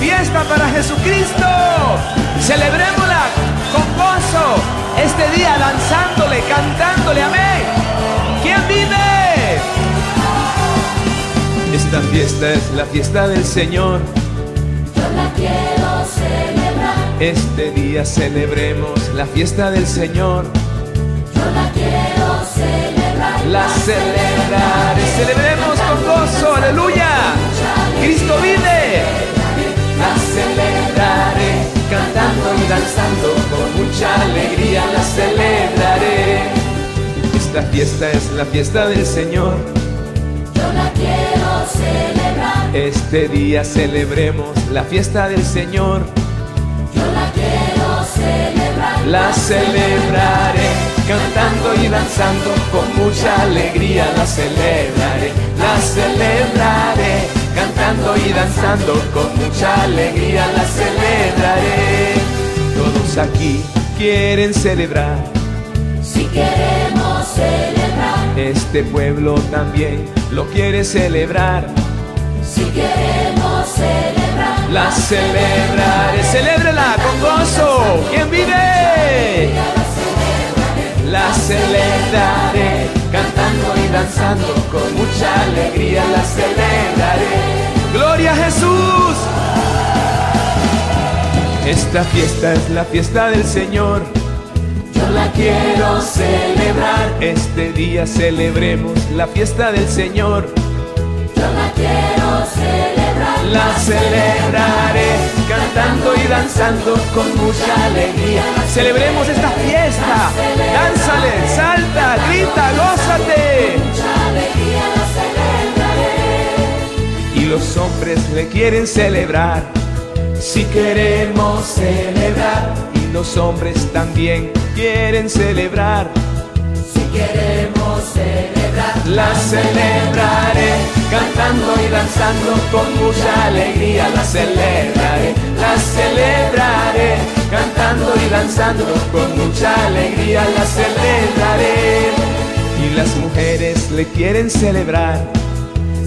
Fiesta para Jesucristo. Celebrémosla con gozo. Este día danzándole, cantándole. Amén. ¿Quién vive? Esta fiesta es la fiesta del Señor. Yo la quiero celebrar. Este día celebremos la fiesta del Señor. Yo la quiero celebrar. La celebraré. Celebremos con gozo. Aleluya. Cristo vive. La celebraré. Cantando y danzando con mucha alegría. La celebraré. Esta fiesta es la fiesta del Señor. Yo la quiero celebrar. Este día celebremos la fiesta del Señor. Yo la quiero celebrar. La celebraré cantando y danzando con mucha alegría. La celebraré, la celebraré cantando y danzando con mucha alegría. La celebraré. Todos aquí quieren celebrar. Si queremos celebrar. Este pueblo también lo quiere celebrar. Si queremos celebrar. La celebraré, celébrela con gozo. ¿Quién vive? La celebraré, danzando con mucha alegría. La celebraré. Gloria a Jesús. Esta fiesta es la fiesta del Señor. Yo la quiero celebrar. Este día celebremos la fiesta del Señor. La celebraré cantando y danzando con mucha alegría. Celebremos esta fiesta. Dánzale, salta, grita, gózate. Y los hombres le quieren celebrar. Si queremos celebrar. Y los hombres también quieren celebrar. Si queremos celebrar. La celebraré cantando y danzando con mucha alegría. La celebraré, la celebraré cantando y danzando con mucha alegría. La celebraré. Y las mujeres le quieren celebrar.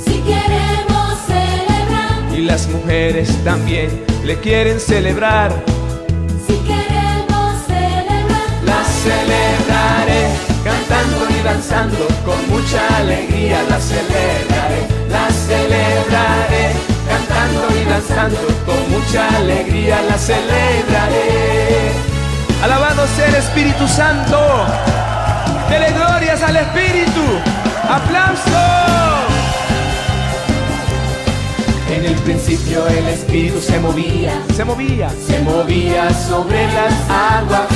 Si queremos celebrar. Y las mujeres también le quieren celebrar. Si queremos celebrar. La celebraré cantando danzando con mucha alegría. La celebraré, la celebraré cantando y danzando con mucha alegría. La celebraré. Alabado sea el Espíritu Santo. Dele glorias al Espíritu. ¡Aplausos! En el principio el Espíritu se movía, se movía, se movía sobre las aguas.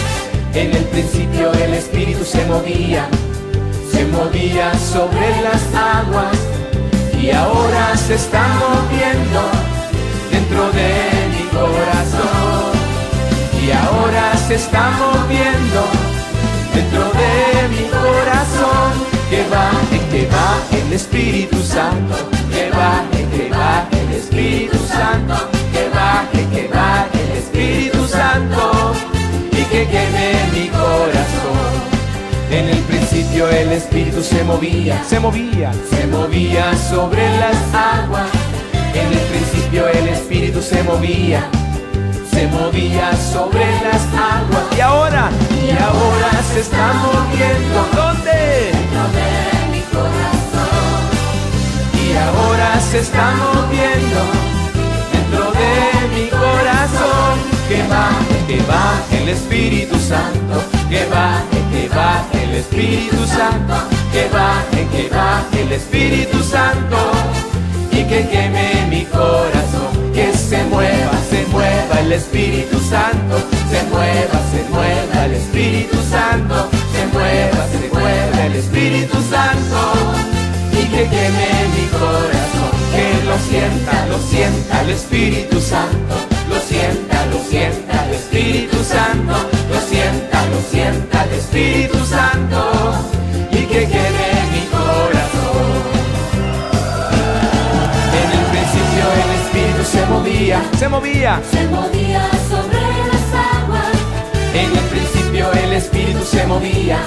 En el principio el Espíritu se movía, movía sobre las aguas. Y ahora se está moviendo dentro de mi corazón. Y ahora se está moviendo dentro de mi corazón. Que va, que va el Espíritu Santo, que va, que va el Espíritu Santo, que va, que va el Espíritu Santo y que queme mi corazón. En el principio el Espíritu se movía, se movía, se movía sobre las aguas. En el principio el Espíritu se movía, se movía sobre las aguas. Y ahora, y ahora se está moviendo. ¿Dónde? Dentro de mi corazón. Y ahora se está moviendo dentro de mi corazón. Que va, que va el Espíritu Santo. Que va, que va Espíritu Santo. Que va, que va el Espíritu Santo. Y que queme mi corazón. Que se mueva, se mueva el Espíritu Santo. Se mueva, se mueva el Espíritu Santo. Se mueva, se mueva el Espíritu Santo y que queme mi corazón, que lo sienta, lo sienta el Espíritu Santo, sienta, el Espíritu Santo, lo sienta, lo sienta el Espíritu Santo y que queme mi corazón. En el principio el Espíritu se movía, se movía, Se movía sobre las aguas. en el principio el Espíritu se movía,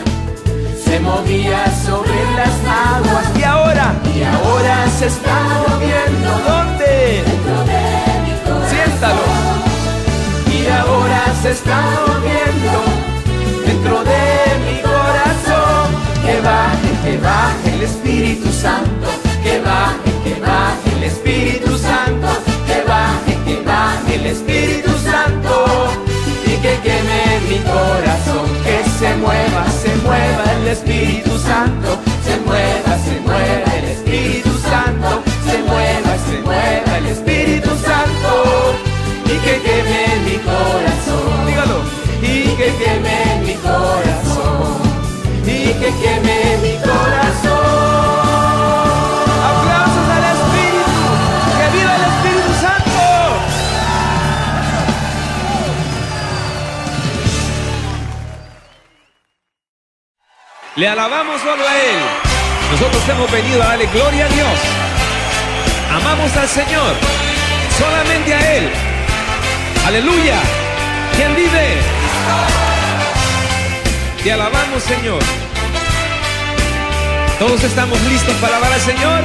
se movía sobre las aguas. Y ahora, y ahora se está moviendo, ¿dónde? Dentro de está moviendo dentro de mi corazón. Que baje, que baje el Espíritu Santo, que baje, que baje el Espíritu Santo, que baje, que baje el Espíritu Santo y que queme mi corazón, que se mueva, se mueva el Espíritu Santo, se mueva, se mueva el Espíritu Santo, se se mueva Le alabamos solo a Él. Nosotros hemos venido a darle gloria a Dios. Amamos al Señor. Solamente a Él. Aleluya. ¿Quién vive? Te alabamos, Señor. Todos estamos listos para alabar al Señor.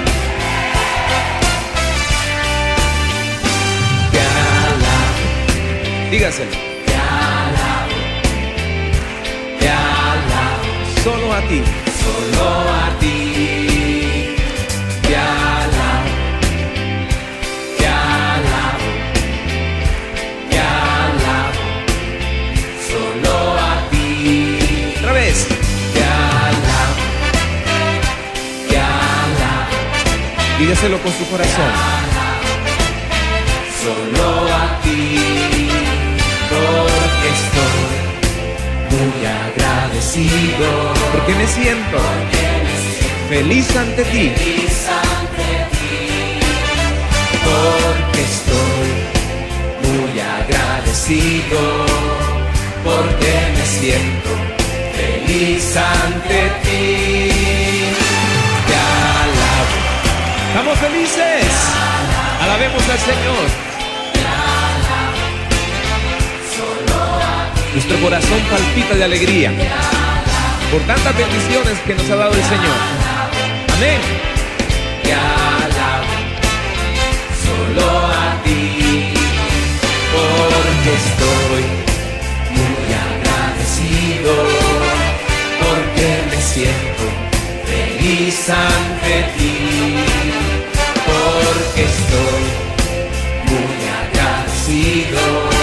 Dígaselo. A ti. solo a ti. Te alabo, te alabo, te alabo, solo a ti. Otra vez. Te alabo, te alabo, Dígaselo con su corazón. solo a ti. Porque estoy muy agradecido. Porque me siento feliz ante ti. feliz ante ti, porque estoy muy agradecido, porque me siento feliz ante ti. Te alabo, ¿Estamos felices? Alabemos al Señor. Nuestro corazón palpita de alegría por tantas bendiciones que nos ha dado el Señor. Amén. te alabo, solo a ti, porque estoy muy agradecido, porque me siento feliz ante ti, porque estoy muy agradecido,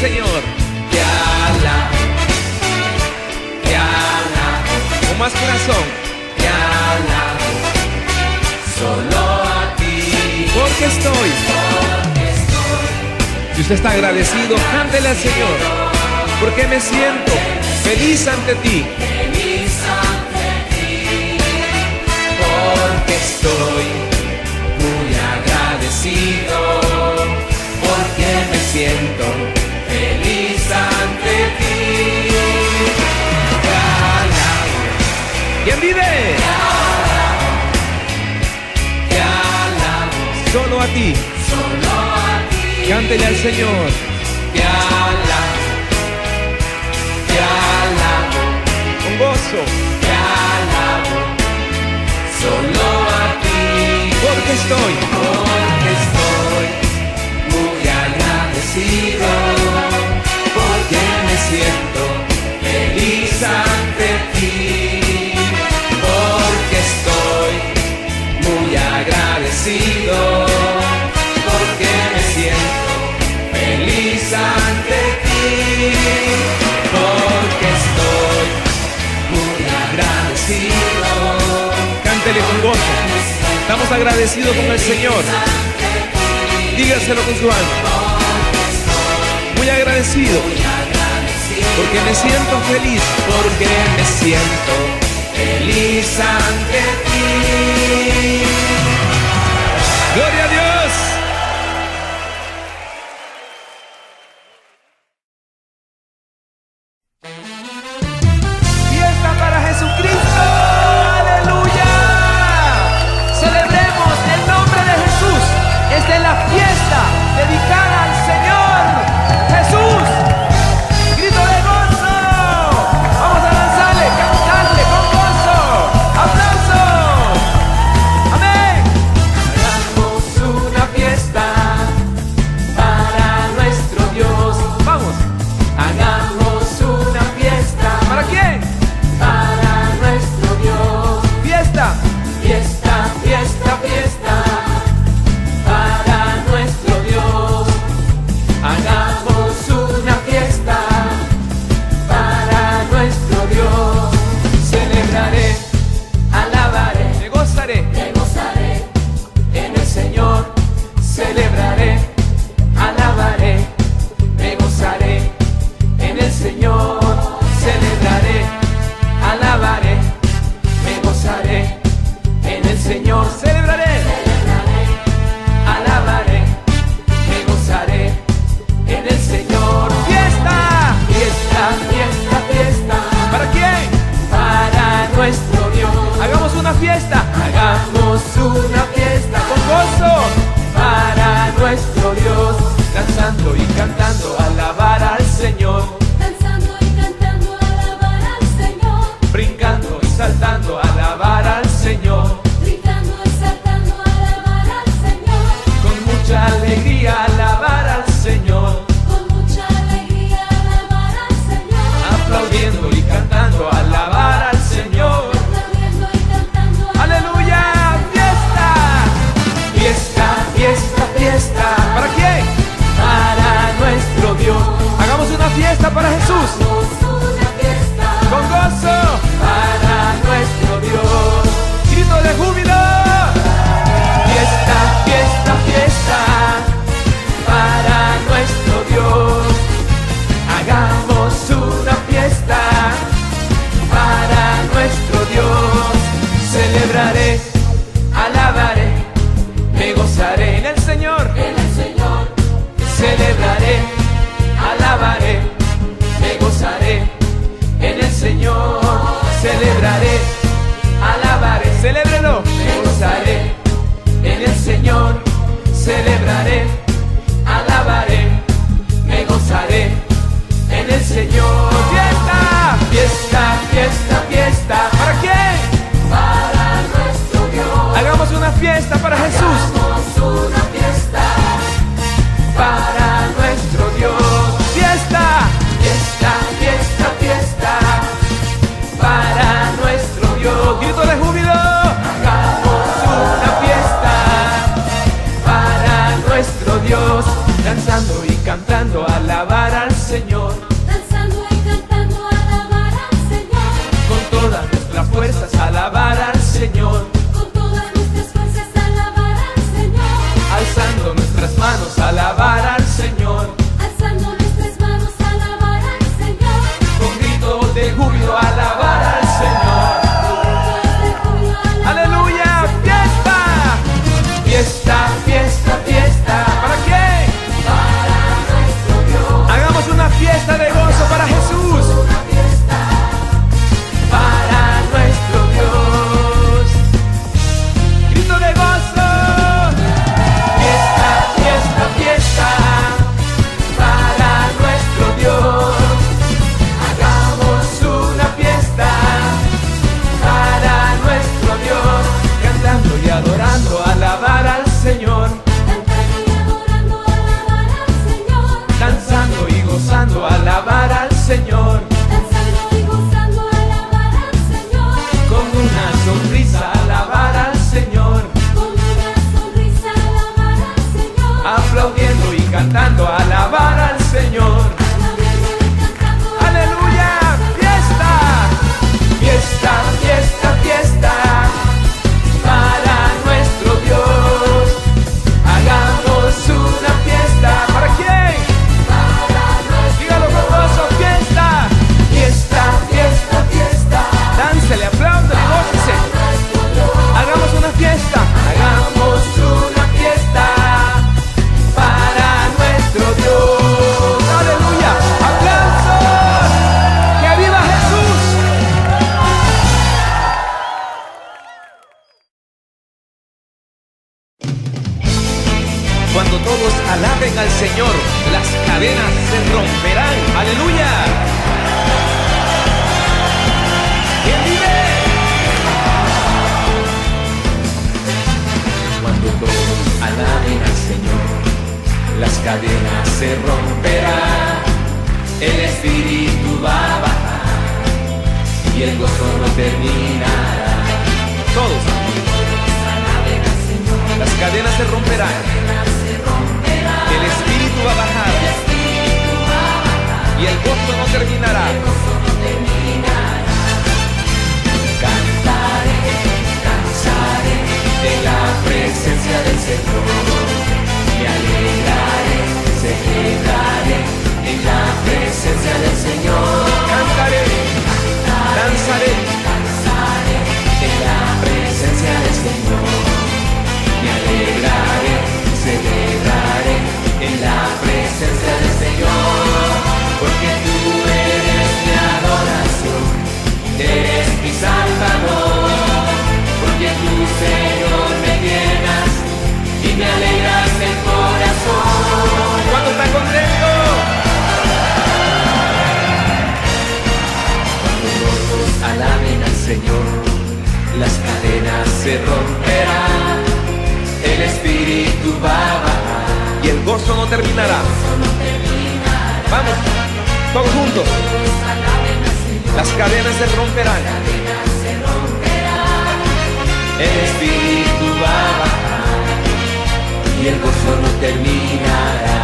Señor. Te alabo, te alabo, Con más corazón. te alabo, solo a ti. Porque estoy. Porque estoy Si usted está agradecido, cántele al Señor. Porque me siento feliz ante ti. feliz ante ti, porque estoy muy agradecido, porque me siento feliz ante ti. Te alabo, ¿Quién vive? te alabo, Solo a ti. solo a ti. Cántele al Señor. Te alabo, te alabo, Con gozo. te alabo, solo a ti. Porque estoy. Porque porque me siento feliz ante ti, porque estoy muy agradecido, porque me siento feliz ante ti, porque estoy muy agradecido. Cántele con gozo. Estamos agradecidos con el Señor. Dígaselo con su alma. Muy agradecido. Porque me siento feliz. porque me siento feliz ante ti. that it romperá, el espíritu va a bajar y el gozo no terminará. Todos. Las cadenas se romperán. El espíritu va a bajar. Y el gozo no terminará. Cantaré, cansaré en la presencia del Señor. Me alegraré seguiré en la presencia del Señor. Cantaré, danzaré, danzaré en la presencia del Señor. Me alegraré, celebraré en la presencia del Señor. cadena se romperá, el espíritu va a bajar. Y el gozo no terminará. Gozo no terminará. Vamos, todos juntos. Las cadenas se romperán. El espíritu va a bajar y el gozo no terminará.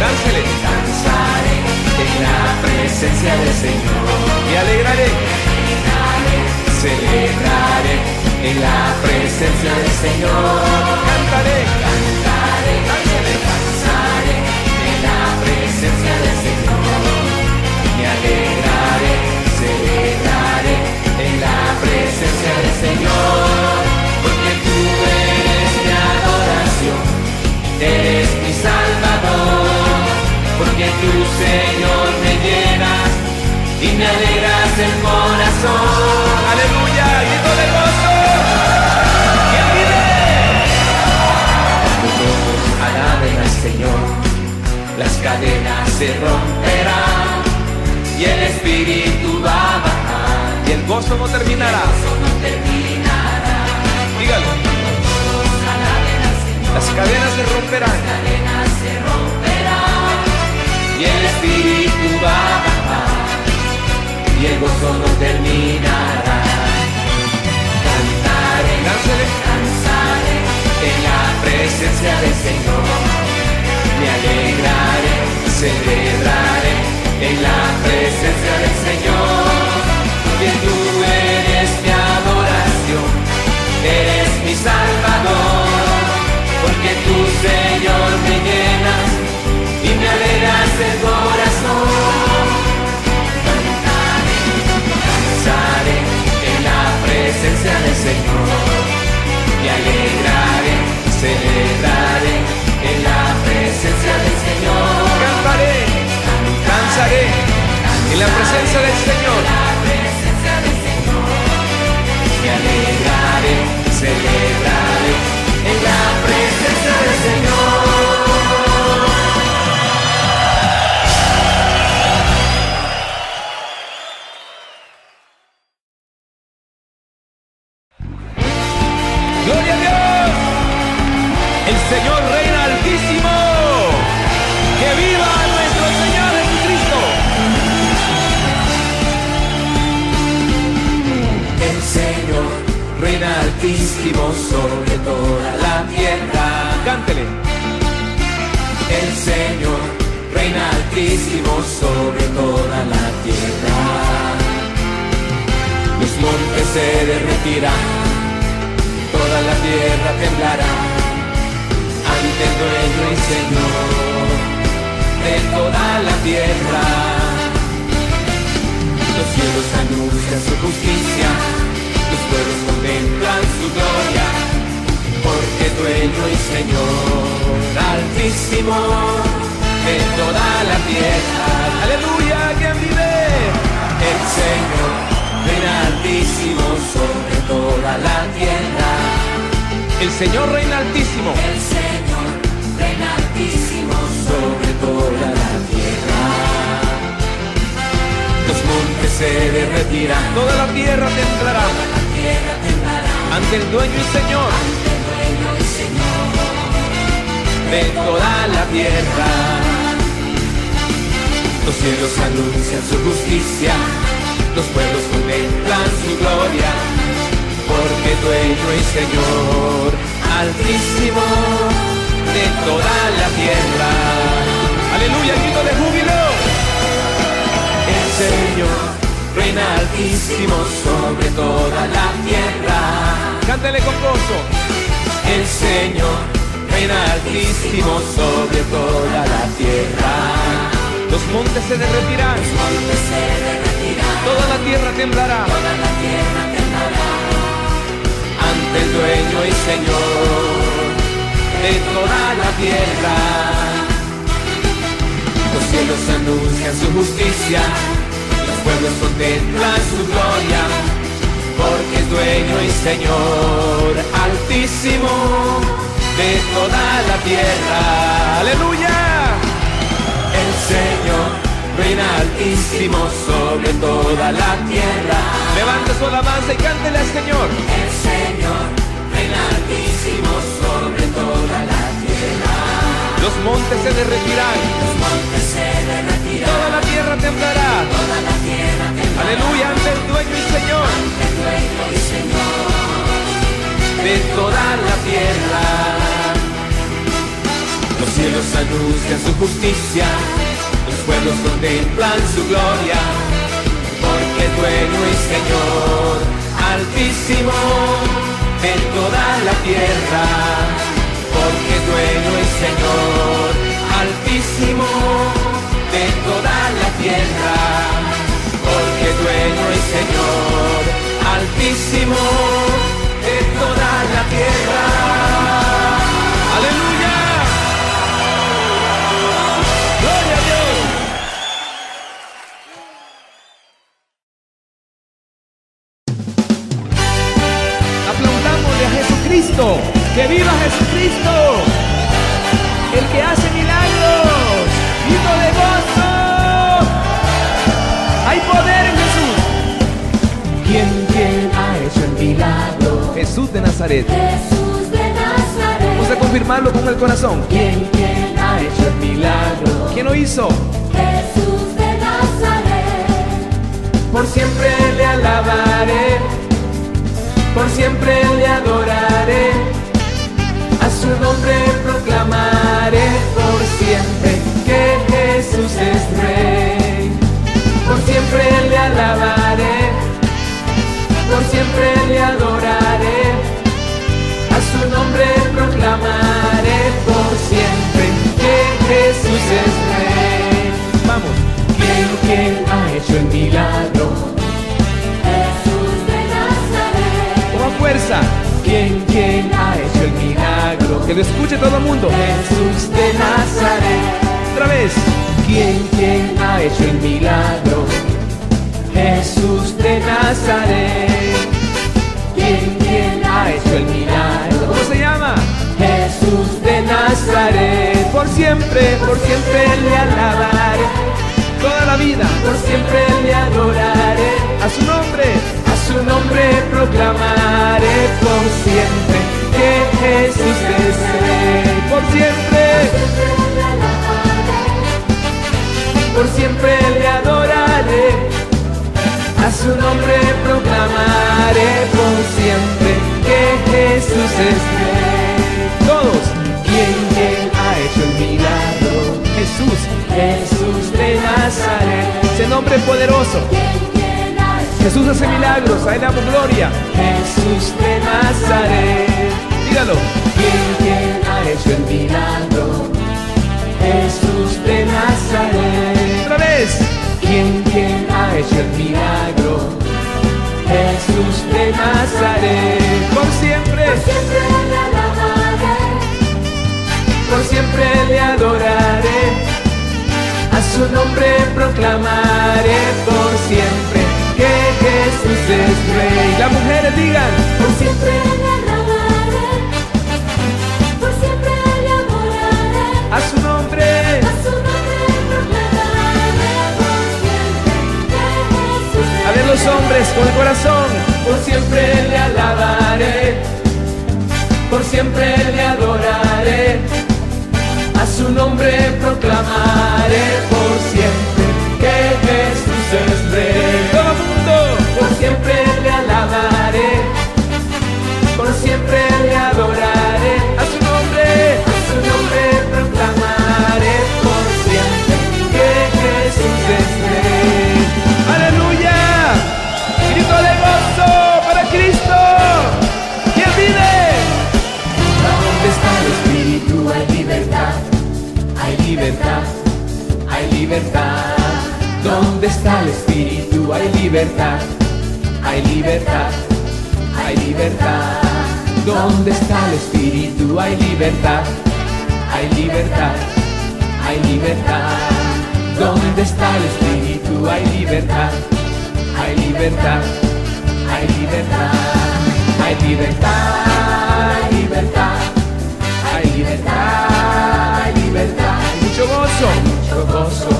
Cantaré, cansaré en la presencia del Señor. Me alegraré. Celebraré en la presencia del Señor. Cantaré. Danzaré en la presencia del Señor. Me alegraré, celebraré en la presencia del Señor. Porque tú eres mi adoración, eres mi Salvador. Porque tú, Señor, me llenas y me alegras el corazón. Señor, las cadenas se romperán y el Espíritu va a bajar. Y el gozo no terminará. Dígalo. Las cadenas se romperán. Y el Espíritu va a bajar y el gozo no terminará. Cantaré, Dánsele. danzaré en la presencia del Señor. Me alegraré, celebraré en la presencia del Señor. La presencia del Señor. Altísimo sobre toda la tierra. Cántele. El Señor reina altísimo sobre toda la tierra. Los montes se derretirán, toda la tierra temblará ante el dueño y Señor de toda la tierra. Los cielos anuncian su justicia, contemplan su gloria, porque dueño y Señor altísimo de toda la tierra. Aleluya. ¿Quién vive? El Señor reina altísimo sobre toda la tierra. El Señor reina altísimo. El Señor reina altísimo sobre toda la tierra. Los montes se derretirán, Toda la tierra temblará la tierra temblará ante el dueño y Señor ante el dueño y Señor de toda la tierra. Los cielos anuncian su justicia, los pueblos contemplan su gloria, porque dueño y Señor altísimo de toda la tierra. Aleluya. Grito de júbilo. El Señor reina altísimo sobre toda la tierra. Cántele con gozo. El Señor reina altísimo sobre toda la tierra. Los montes se derretirán. Montes se derretirán, Toda la tierra temblará. toda la tierra temblará ante el dueño y Señor de toda la tierra. Los cielos anuncian su justicia, los pueblos contemplan su gloria, porque es dueño y Señor altísimo de toda la tierra. Aleluya. El Señor reina altísimo sobre toda la tierra. Levante su alabanza y cántele al Señor. El Señor reina altísimo sobre. Los montes se derretirán. Toda la tierra temblará. Aleluya ante el dueño y Señor. El dueño y Señor. De toda la tierra. Los cielos anuncian su justicia, los pueblos contemplan su gloria, dueño y Señor, altísimo de toda la tierra, porque dueño y Señor, altísimo de toda la tierra, porque dueño y Señor, altísimo de toda la tierra. Nazaret. ¿Quién, quién ha hecho el milagro? ¿Cómo se llama? Jesús de Nazaret. Por siempre, por siempre le alabaré. Toda la vida. Por siempre le adoraré. A su nombre. A su nombre proclamaré por siempre que Jesús es rey. Por siempre. Por siempre le adoraré. Su nombre proclamaré por siempre que Jesús es rey. Todos. ¿Quién, quién ha hecho el milagro? Jesús. Jesús de Nazaret. Ese nombre poderoso. ¿Quién, quién ha hecho Jesús hace milagros. A él damos gloria. Jesús de Nazaret. Dígalo. ¿Quién, quién ha hecho el milagro? Jesús de Nazaret. Otra vez. ¿Quién, quién ha hecho el milagro? Jesús de Nazaret. Por siempre. Siempre le alabaré. Por siempre le adoraré. A su nombre proclamaré por siempre que Jesús es rey. Las mujeres digan. Por siempre Le con el corazón. por siempre le alabaré, por siempre le adoraré, a su nombre proclamaré por siempre ¿Dónde está el Espíritu? Hay libertad, hay libertad, hay libertad. ¿Dónde está el Espíritu? Hay libertad, hay libertad, hay libertad. ¿Dónde está el Espíritu? Hay libertad, hay libertad, hay libertad, hay libertad, hay libertad, hay libertad, hay libertad. Mucho gozo. Mucho gozo,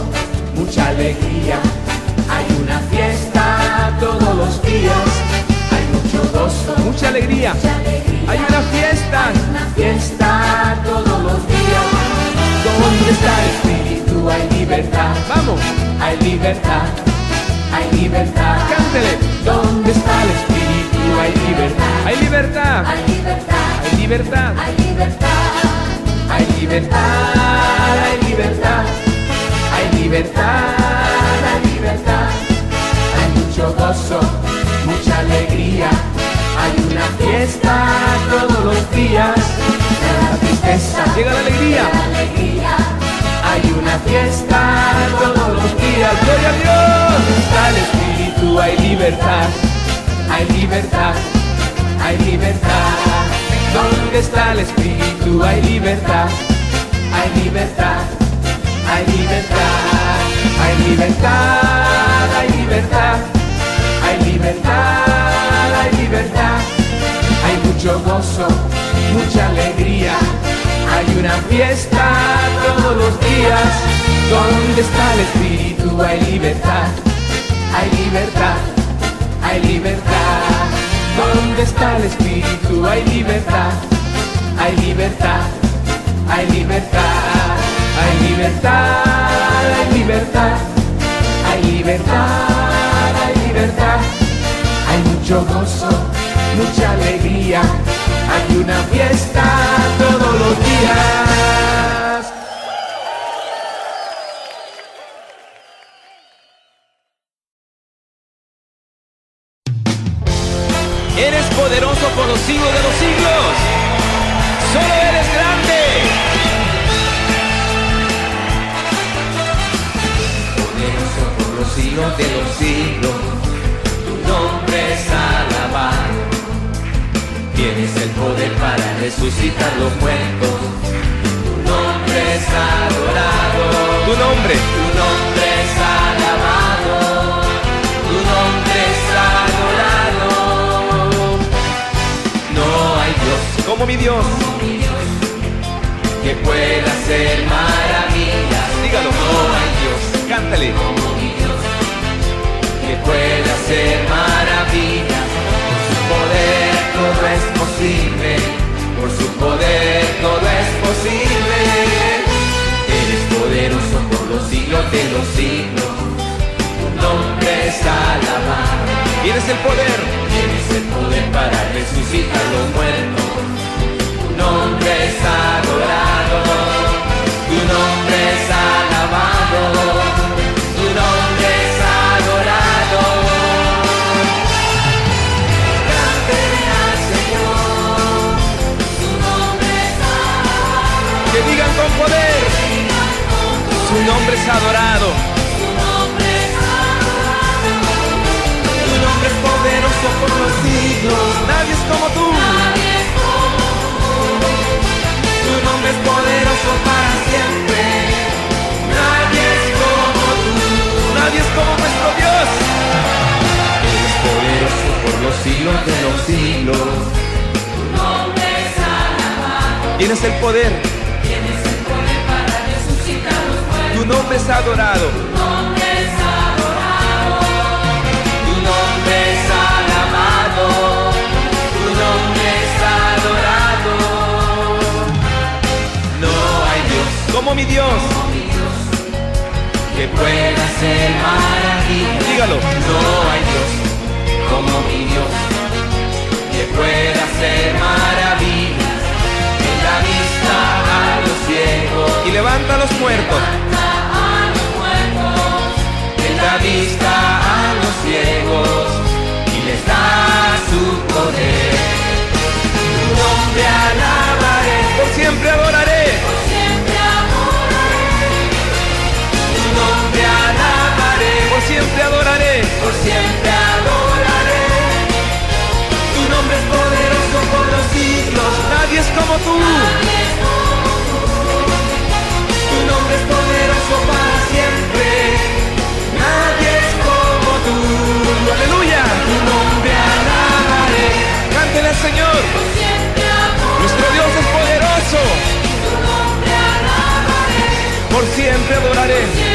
mucha alegría. Hay todos los días. Hay mucho gozo, Mucha alegría. Hay una fiesta. una fiesta todos los días. ¿Dónde está el Espíritu? Hay libertad, Vamos. hay libertad, hay libertad. Cántele. ¿Dónde está el Espíritu? Hay libertad, Hay libertad. Hay libertad, Hay libertad. hay libertad, hay libertad, hay libertad, hay libertad, hay libertad. Mucho gozo, mucha alegría. Hay una fiesta todos los días. La tristeza, Llega la alegría. alegría, hay una fiesta todos los días. Gloria a Dios. Está el Espíritu, hay libertad, hay libertad, hay libertad. ¿Dónde está el Espíritu? Hay libertad, hay libertad, hay libertad, hay libertad, hay libertad, hay libertad, hay libertad. Hay mucho gozo, mucha alegría. Hay una fiesta todos los días. ¿Dónde está el Espíritu? Hay libertad, hay libertad, hay libertad. ¿Dónde está el Espíritu? Hay libertad, hay libertad, hay libertad, hay libertad, mucho gozo, mucha alegría. Hay una fiesta todos los días. Eres poderoso por los siglos de los siglos. Solo eres grande. Poderoso por los siglos de los siglos, resucitar los muertos, tu nombre es adorado. Tu nombre. Tu nombre es alabado, tu nombre es adorado. No hay Dios Como mi Dios. que pueda hacer maravillas. Dígalo. No hay Dios Cántale. que pueda hacer maravillas. Su poder todo es posible, por su poder todo es posible. Eres poderoso por los siglos de los siglos, tu nombre es alabado. Tienes el poder. Tienes el poder para resucitar los muertos, siglos de los siglos. Tienes el poder. Tu nombre es adorado. Tu nombre es alabado. Tu nombre es adorado. No hay Dios Como mi Dios. que pueda hacer maravillas. Dígalo. No hay Dios como mi Dios que pueda hacer maravillas. En la vista a los ciegos, Y levanta a los muertos. en la vista tú. Tu nombre es poderoso para siempre. Nadie es como tú. Aleluya. Tu nombre alabaré. Cántele al Señor. Nuestro Dios es poderoso. Por siempre adoraré.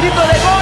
grito de gol.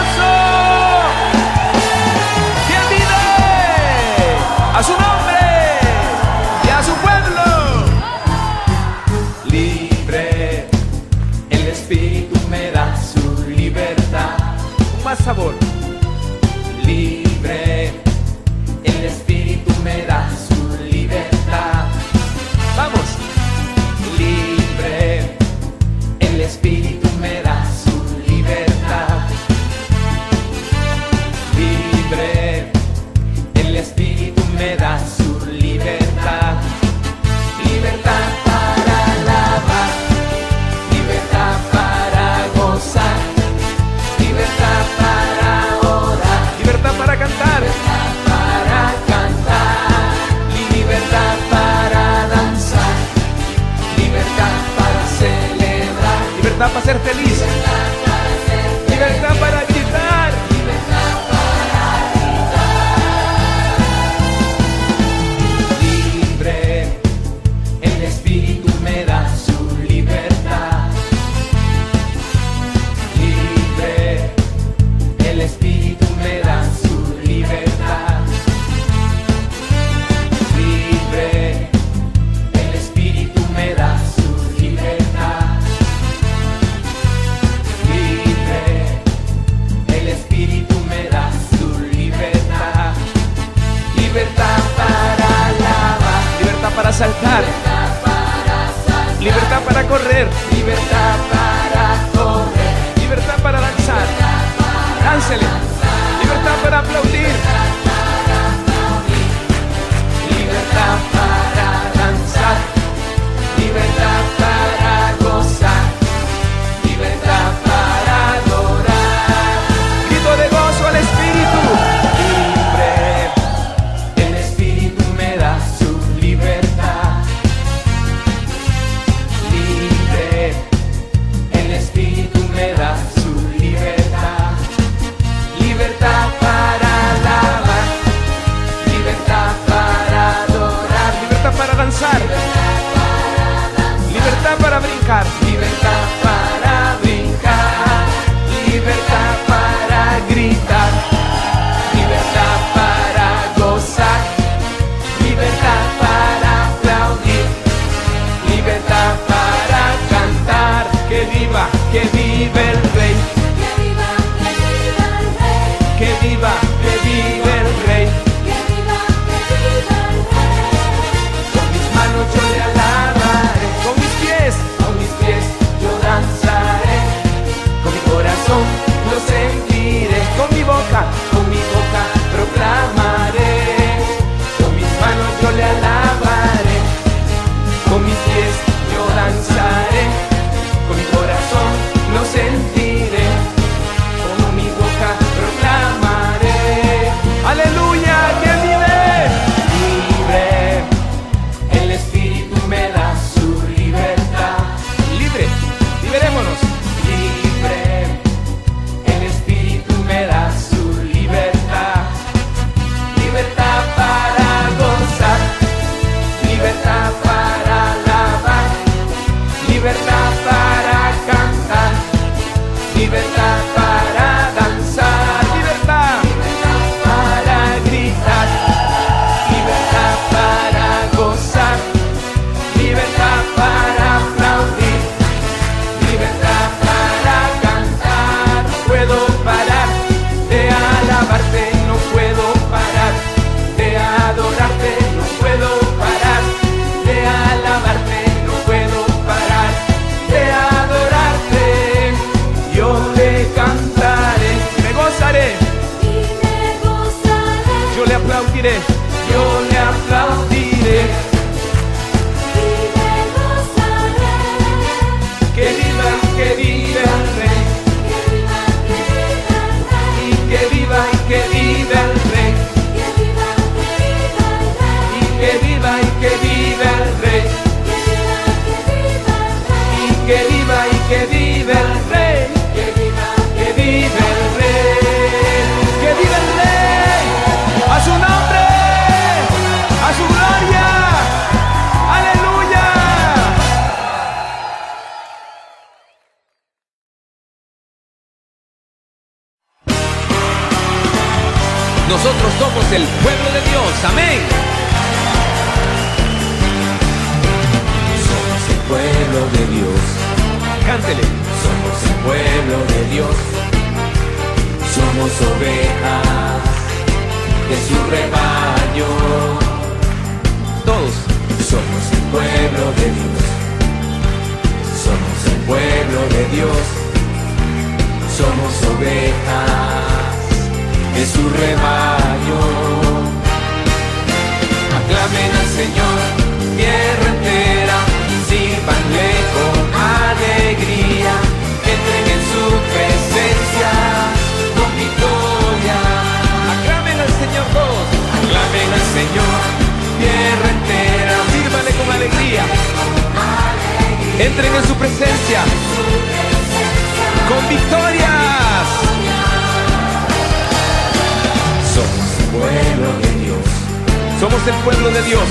Somos el pueblo de Dios.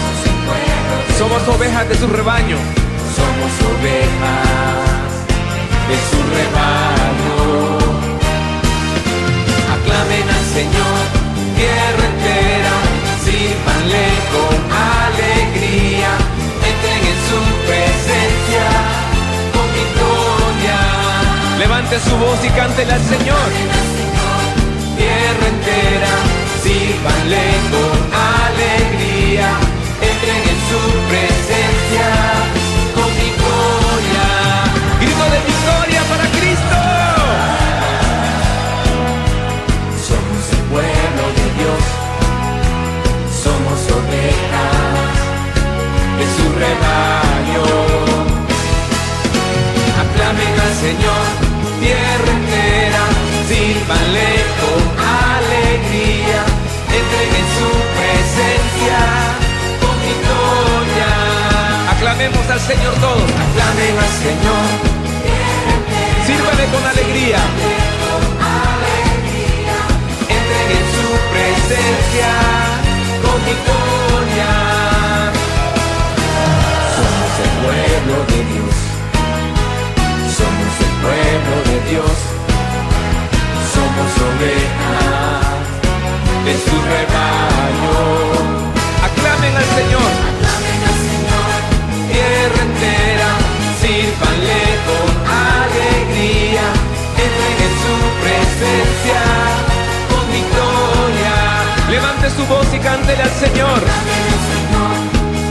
Somos ovejas de su rebaño. somos ovejas de su rebaño. Aclamen al Señor, tierra entera, sírvanle con alegría, entren en su presencia con victoria. Levante su voz y cántele al Señor. tierra entera, sírvanle con alegría, en su presencia con victoria. Grito de victoria para Cristo. Somos el pueblo de Dios, somos ovejas de su rebaño. Aclamen al Señor, Aclamemos al Señor todos. Aclamen al Señor, Sírvale con alegría. entren en su presencia con victoria. Somos el pueblo de Dios, somos el pueblo de Dios, somos ovejas de su rebaño. Aclamen al Señor. Sírvanle con alegría, entren en su presencia con victoria. Levante su voz y cántele al Señor.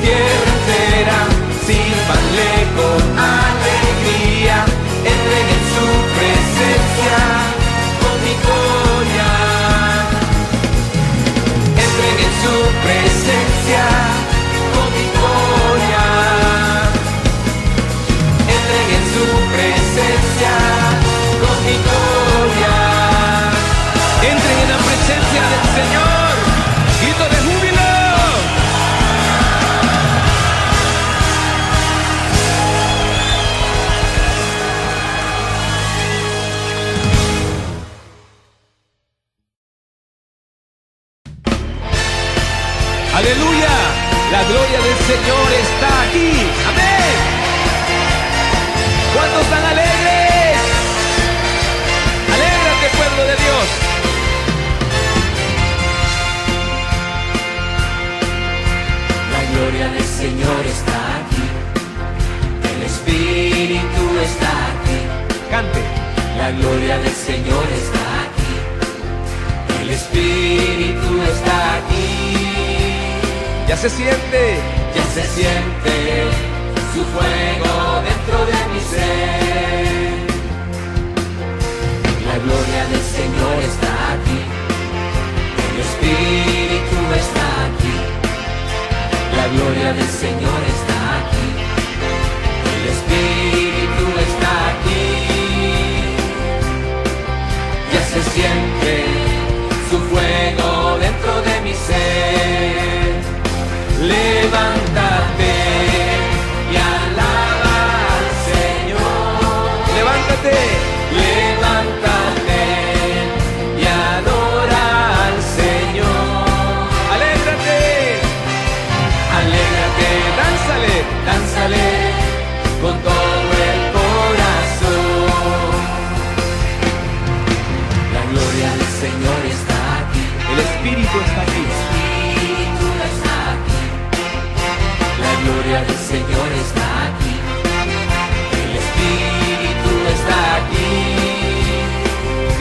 Tierra entera, sírvanle con alegría, entren en su presencia con victoria. Entren en su presencia presencia con victoria. Entren en la presencia del Señor.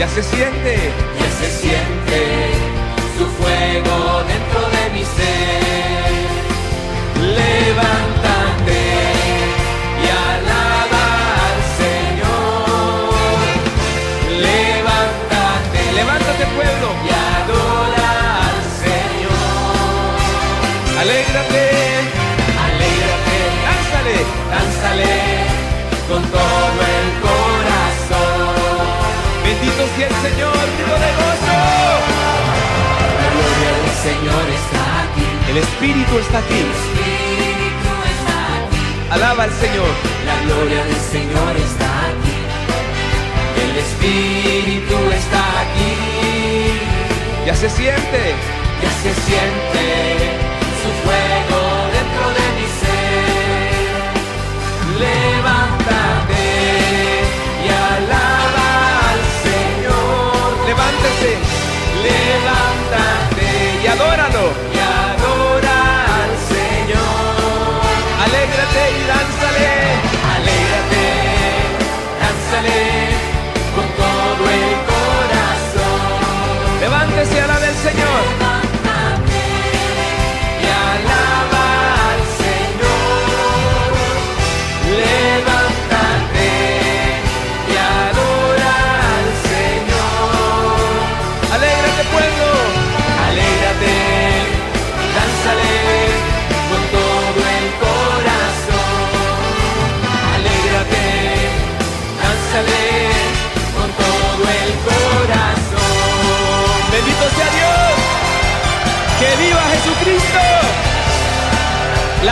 Ya se siente. Ya se siente su fuego dentro de mi ser. Sea el Señor. Grito de gozo. La gloria del Señor está aquí. El Espíritu está aquí. El Espíritu está aquí. Alaba al Señor. La gloria del Señor está aquí. El Espíritu está aquí. Ya se siente. Ya se siente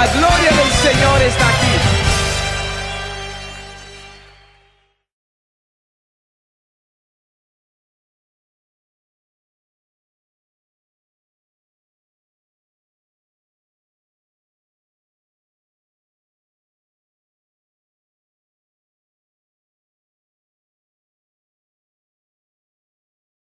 La gloria del Señor está aquí.